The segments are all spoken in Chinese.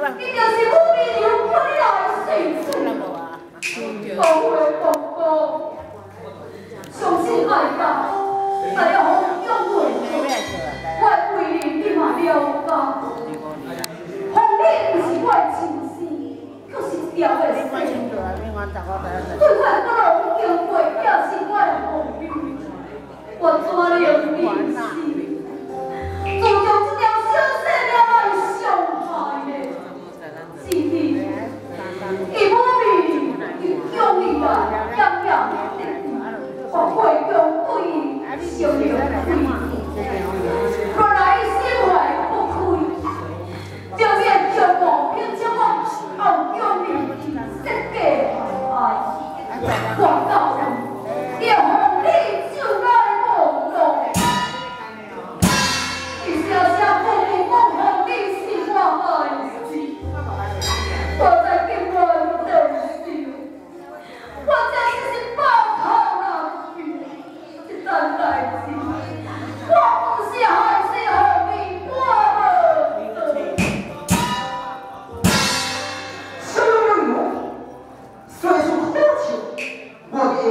你就是我命中注定了的无情放开我吧相信爱吧还有很多很多外的人给我留风里雨里一可惜掉的心是我的父我怎么有名那么。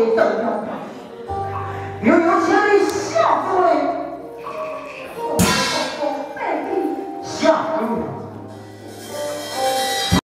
你有有钱的下跪我把我的下跪